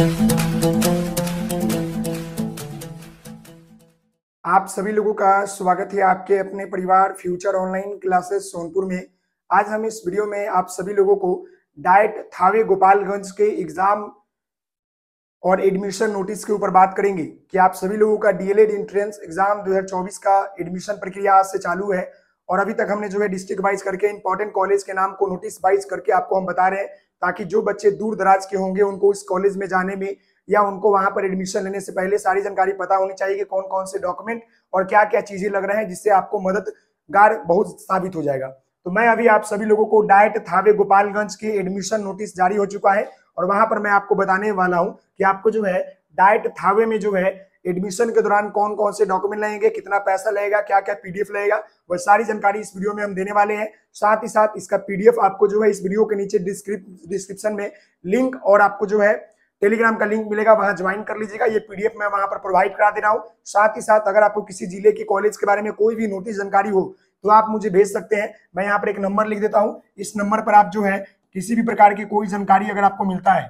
आप सभी लोगों का स्वागत है आपके अपने परिवार फ्यूचर ऑनलाइन क्लासेस सोनपुर में। आज हम इस वीडियो में आप सभी लोगों को डाइट थावे गोपालगंज के एग्ज़ाम और एडमिशन नोटिस के ऊपर बात करेंगे। कि आप सभी लोगों का डीएलएड एंट्रेंस एग्ज़ाम 2024 का एडमिशन प्रक्रिया आज से चालू है। और अभी तक हमने जो है डिस्ट्रिक्ट वाइज करके इंपॉर्टेंट कॉलेज के नाम को नोटिस वाइज करके आपको हम बता रहे हैं। ताकि जो बच्चे दूर दराज के होंगे, उनको इस कॉलेज में जाने में या उनको वहाँ पर एडमिशन लेने से पहले सारी जानकारी पता होनी चाहिए कि कौन कौन से डॉक्यूमेंट और क्या क्या चीज़ें लग रहे हैं, जिससे आपको मददगार बहुत साबित हो जाएगा। तो मैं अभी आप सभी लोगों को डायट थावे गोपालगंज के एडमिशन नोटिस जारी हो चुका है और वहाँ पर मैं आपको बताने वाला हूँ कि आपको जो है डाइट थावे में जो है एडमिशन के दौरान कौन कौन से डॉक्यूमेंट लगेंगे, कितना पैसा लगेगा क्या क्या पीडीएफ लगेगा वह सारी जानकारी इस वीडियो में हम देने वाले हैं। साथ ही साथ इसका पीडीएफ आपको जो है इस वीडियो के नीचे डिस्क्रिप्शन में लिंक और आपको जो है टेलीग्राम का लिंक मिलेगा, वहाँ ज्वाइन कर लीजिएगा। ये पीडीएफ मैं वहाँ पर प्रोवाइड करा दे रहा हूँ। साथ ही साथ अगर आपको किसी ज़िले के कॉलेज के बारे में कोई भी नोटिस जानकारी हो तो आप मुझे भेज सकते हैं। मैं यहाँ पर एक नंबर लिख देता हूँ। इस नंबर पर आप जो है किसी भी प्रकार की कोई जानकारी अगर आपको मिलता है,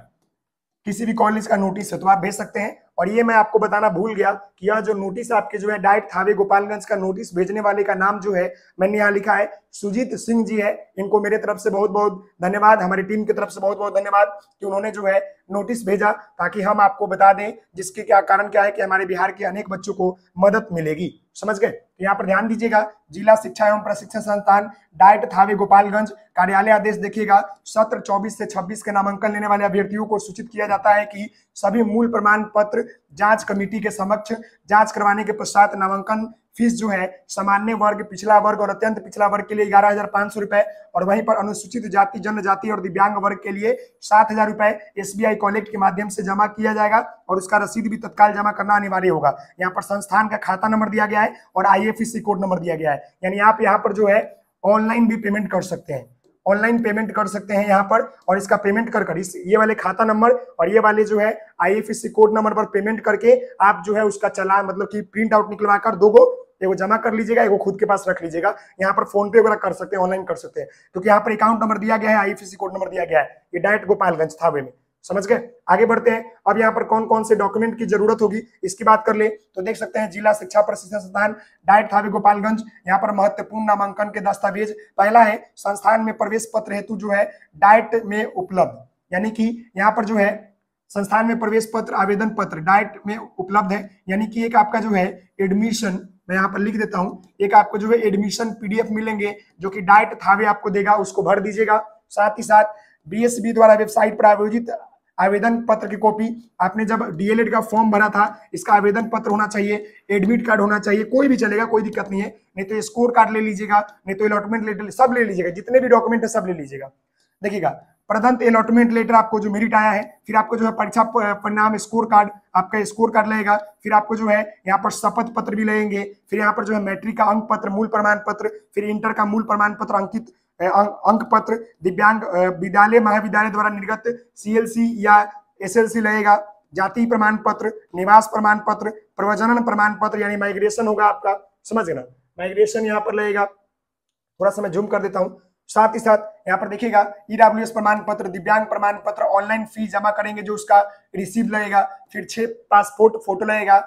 किसी भी कॉलेज का नोटिस है तो आप भेज सकते हैं। और ये मैं आपको बताना भूल गया कि यह जो नोटिस आपके जो है डाइट थावे गोपालगंज का नोटिस भेजने वाले का नाम जो है, मैंने यहाँ लिखा है। सुजीत सिंह जी है, इनको मेरे तरफ़ से बहुत बहुत धन्यवाद, हमारी टीम की तरफ़ से बहुत बहुत धन्यवाद कि उन्होंने जो है नोटिस भेजा ताकि हम आपको बता दें जिसके क्या कारण क्या है कि हमारे बिहार के अनेक बच्चों को मदद मिलेगी। समझ गए? तो यहाँ पर ध्यान दीजिएगा, जिला शिक्षा एवं प्रशिक्षण संस्थान डाइट थावे गोपालगंज, कार्यालय आदेश देखिएगा, सत्र 24 से 26 के नामांकन लेने वाले अभ्यर्थियों को सूचित किया जाता है कि सभी मूल प्रमाण पत्र जाँच कमेटी के समक्ष जाँच करवाने के पश्चात नामांकन फ़ीस जो है सामान्य वर्ग, पिछला वर्ग और अत्यंत पिछला वर्ग के लिए ग्यारह हज़ार पाँच सौ रुपए और वहीं पर अनुसूचित जाति, जनजाति और दिव्यांग वर्ग के लिए सात हज़ार रुपए एसबीआई कॉलेक्ट के माध्यम से जमा किया जाएगा और उसका रसीद भी तत्काल जमा करना अनिवार्य होगा। यहाँ पर संस्थान का खाता नंबर दिया गया है और आई कोड नंबर दिया गया है। यानी आप यहाँ पर जो है ऑनलाइन भी पेमेंट कर सकते हैं। ऑनलाइन पेमेंट कर सकते हैं यहाँ पर और इसका पेमेंट कर कर, इस ये वाले खाता नंबर और ये वाले जो है आईएफएससी कोड नंबर पर पेमेंट करके आप जो है उसका चला मतलब कि प्रिंट आउट निकलवा कर दोगो, एगो जमा कर लीजिएगा, एगो खुद के पास रख लीजिएगा। यहाँ पर फ़ोन पे वगैरह कर सकते हैं, ऑनलाइन कर सकते हैं। क्योंकि यहाँ पर अकाउंट नंबर दिया गया है आईएफएससी कोड नंबर दिया गया है। ये डायरेक्ट गोपालगंज थावे में। समझ गए? आगे बढ़ते हैं। अब यहाँ पर कौन कौन से डॉक्यूमेंट की ज़रूरत होगी, इसकी बात कर ले तो देख सकते हैं जिला शिक्षा प्रशिक्षण संस्थान डाइट थावे गोपालगंज। यहाँ पर महत्वपूर्ण नामांकन के दस्तावेज़। पहला है, संस्थान में प्रवेश पत्र हेतु जो है डाइट में उपलब्ध। यानी कि यहाँ पर जो है, संस्थान में प्रवेश पत्र, आवेदन पत्र डाइट में उपलब्ध है। यानी कि एक आपका जो है एडमिशन मैं यहाँ पर लिख देता हूँ, एक आपको जो है एडमिशन पीडीएफ मिलेंगे, जो कि डाइट थावे आपको देगा, उसको भर दीजिएगा। साथ ही साथ बीएसबी द्वारा वेबसाइट पर आयोजित आवेदन पत्र की कॉपी। आपने जब डीएलएड का फॉर्म भरा था, इसका आवेदन पत्र होना चाहिए, एडमिट कार्ड होना चाहिए, कोई भी चलेगा, कोई दिक्कत नहीं है। नहीं तो स्कोर कार्ड ले लीजिएगा, नहीं तो अलॉटमेंट लेटर सब ले लीजिएगा, जितने भी डॉक्यूमेंट है सब ले लीजिएगा। देखिएगा प्रदंत अलॉटमेंट लेटर आपको जो मेरिट आया है, फिर आपको जो है परीक्षा परिणाम स्कोर कार्ड आपका स्कोर कार्ड लगेगा, फिर आपको जो है यहाँ पर शपथ पत्र भी लगेंगे, फिर यहाँ पर जो है मैट्रिक का अंक पत्र, मूल प्रमाण पत्र, फिर इंटर का मूल प्रमाण पत्र अंकित अंक पत्र दिव्यांग विद्यालय, महाविद्यालय द्वारा निर्गत सीएलसी या एसएलसी लगेगा। जाति प्रमाण पत्र निवास प्रमाण पत्र प्रवजन प्रमाण पत्र यानी माइग्रेशन होगा आपका। समझ गए ना? माइग्रेशन यहाँ पर लगेगा। थोड़ा सा मैं जूम कर देता हूँ। साथ ही साथ यहाँ पर देखिएगा ईडब्ल्यू e प्रमाण पत्र दिव्यांग प्रमाण पत्र ऑनलाइन फ़ी जमा करेंगे जो उसका रिसीव लगेगा। फिर छह पासपोर्ट फ़ोटो लगेगा।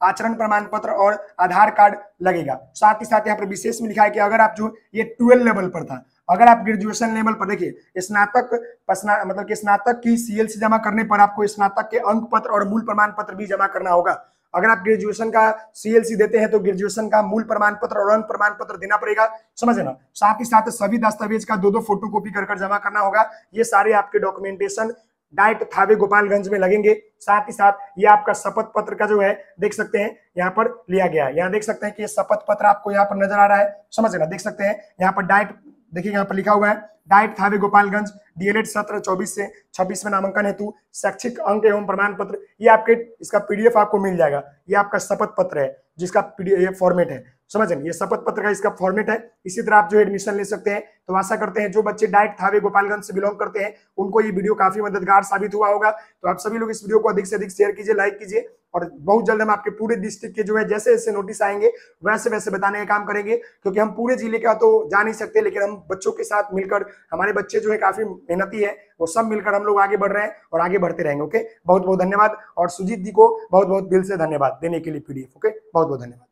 आचरण प्रमाण पत्र और आधार कार्ड लगेगा। साथ ही साथ यहाँ पर विशेष में लिखा है कि अगर आप जो ये ट्वेल्व लेवल पर था, अगर आप ग्रेजुएशन लेवल पर देखिए, स्नातक मतलब कि स्नातक की सीएलसी जमा करने पर आपको स्नातक के अंक पत्र और मूल प्रमाण पत्र भी जमा करना होगा। अगर आप ग्रेजुएशन का सीएलसी देते हैं तो ग्रेजुएशन का मूल प्रमाण पत्र और अंक प्रमाण पत्र देना पड़ेगा। समझे ना? साथ ही साथ सभी दस्तावेज़ का दो दो फ़ोटो कॉपी कर जमा करना होगा। ये सारे आपके डॉक्यूमेंटेशन डाइट थावे गोपालगंज में लगेंगे। साथ ही साथ ये आपका शपथ पत्र का जो है, देख सकते हैं, यहाँ पर लिया गया है। यहाँ देख सकते हैं कि शपथ पत्र आपको यहाँ पर नज़र आ रहा है। समझ ना? देख सकते हैं, यहाँ पर डाइट देखिए यहाँ पर लिखा हुआ है डाइट थावे गोपालगंज, डीएलएड सत्र 24 से 26 में नामांकन हेतु शैक्षिक अंक एवं प्रमाण पत्र। ये आपके, इसका पीडीएफ आपको मिल जाएगा। ये आपका शपथ पत्र है, जिसका पीडीएफ फॉर्मेट है। समझ ये शपथ पत्र का इसका फॉर्मेट है। इसी तरह आप जो एडमिशन ले सकते हैं तो आशा करते हैं जो बच्चे डायरेक्ट थावे गोपालगंज से बिलोंग करते हैं, उनको ये वीडियो काफ़ी मददगार साबित हुआ होगा। तो आप सभी लोग इस वीडियो को अधिक से अधिक शेयर कीजिए लाइक कीजिए, और बहुत जल्द हम आपके पूरे डिस्ट्रिक्ट के जो है, जैसे जैसे नोटिस आएँगे, वैसे वैसे बताने का काम करेंगे, क्योंकि हम पूरे ज़िले का तो जा नहीं सकते, लेकिन हम बच्चों के साथ मिलकर, हमारे बच्चे जो है काफ़ी मेहनती है, वो सब मिलकर हम लोग आगे बढ़ रहे हैं और आगे बढ़ते रहेंगे, ओके? बहुत बहुत धन्यवाद, और सुजीत जी को बहुत बहुत दिल से धन्यवाद देने के लिए पीडीएफ ओके? बहुत बहुत धन्यवाद।